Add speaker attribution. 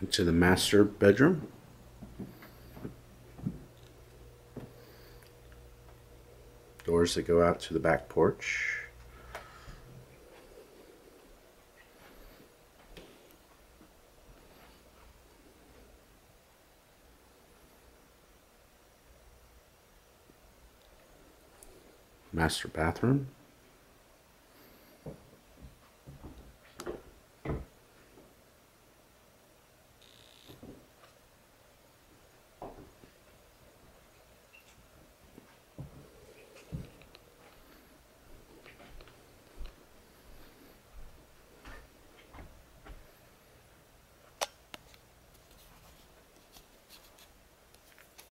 Speaker 1: into the master bedroom. Doors that go out to the back porch. Master bathroom.